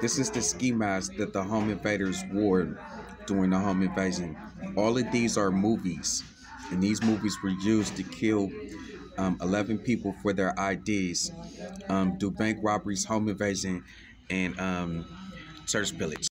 This is the ski mask that the home invaders wore during the home invasion. All of these are movies, and these movies were used to kill um, 11 people for their IDs, um, do bank robberies, home invasion, and um, church pillage.